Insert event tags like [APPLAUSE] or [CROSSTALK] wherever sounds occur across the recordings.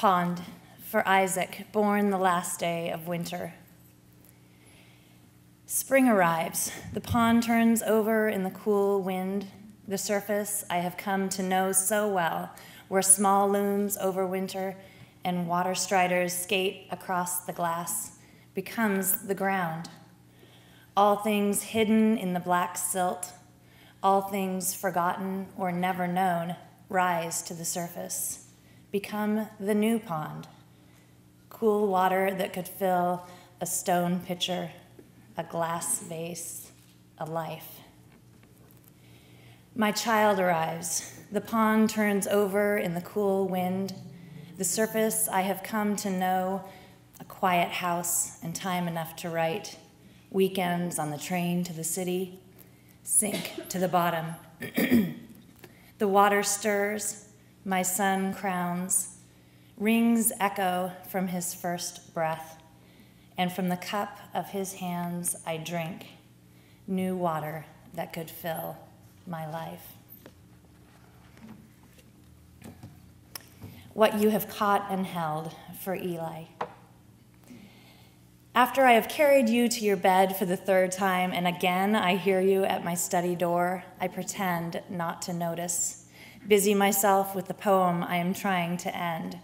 Pond for Isaac, born the last day of winter. Spring arrives. The pond turns over in the cool wind. The surface I have come to know so well, where small looms overwinter and water striders skate across the glass, becomes the ground. All things hidden in the black silt, all things forgotten or never known, rise to the surface, become the new pond. Cool water that could fill a stone pitcher, a glass vase, a life. My child arrives. The pond turns over in the cool wind. The surface I have come to know, a quiet house and time enough to write. Weekends on the train to the city, sink to the bottom. [CLEARS THROAT] the water stirs, my son crowns, rings echo from his first breath, and from the cup of his hands I drink new water that could fill my life. What you have caught and held for Eli. After I have carried you to your bed for the third time, and again I hear you at my study door, I pretend not to notice, busy myself with the poem I am trying to end,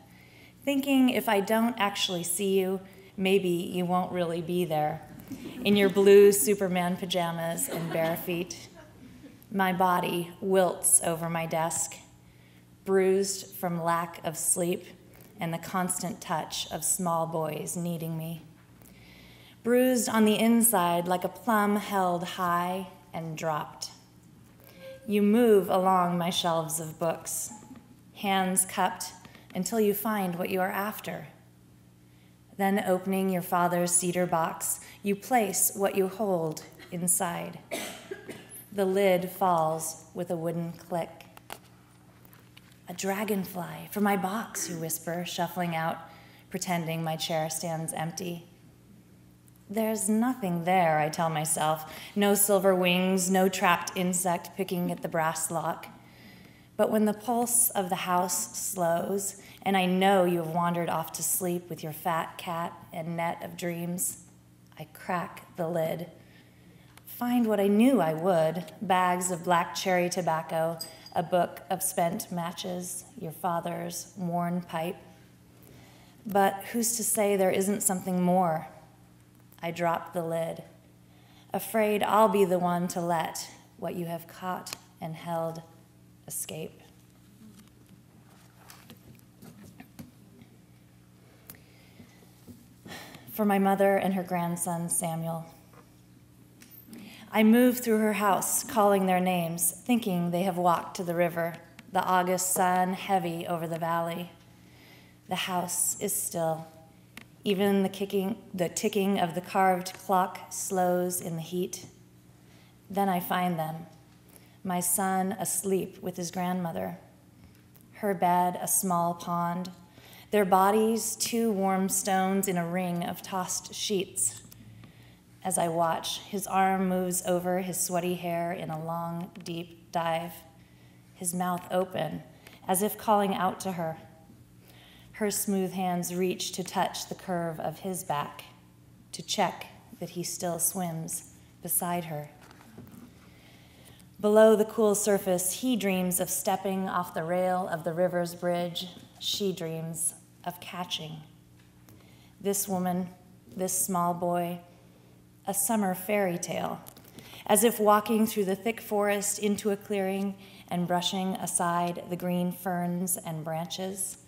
thinking if I don't actually see you, maybe you won't really be there, in your blue Superman pajamas and bare feet. My body wilts over my desk, bruised from lack of sleep and the constant touch of small boys needing me bruised on the inside like a plum held high and dropped. You move along my shelves of books, hands cupped until you find what you are after. Then, opening your father's cedar box, you place what you hold inside. The lid falls with a wooden click. A dragonfly for my box, you whisper, shuffling out, pretending my chair stands empty. There's nothing there, I tell myself. No silver wings, no trapped insect picking at the brass lock. But when the pulse of the house slows, and I know you have wandered off to sleep with your fat cat and net of dreams, I crack the lid. Find what I knew I would bags of black cherry tobacco, a book of spent matches, your father's worn pipe. But who's to say there isn't something more? I drop the lid, afraid I'll be the one to let what you have caught and held escape. For my mother and her grandson, Samuel. I move through her house, calling their names, thinking they have walked to the river, the August sun heavy over the valley. The house is still. Even the, kicking, the ticking of the carved clock slows in the heat. Then I find them my son asleep with his grandmother, her bed a small pond, their bodies two warm stones in a ring of tossed sheets. As I watch, his arm moves over his sweaty hair in a long, deep dive, his mouth open, as if calling out to her. Her smooth hands reach to touch the curve of his back, to check that he still swims beside her. Below the cool surface, he dreams of stepping off the rail of the river's bridge. She dreams of catching. This woman, this small boy, a summer fairy tale, as if walking through the thick forest into a clearing and brushing aside the green ferns and branches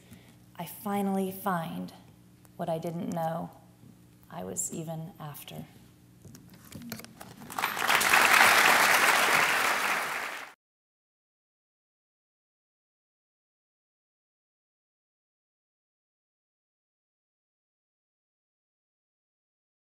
I finally find what I didn't know I was even after.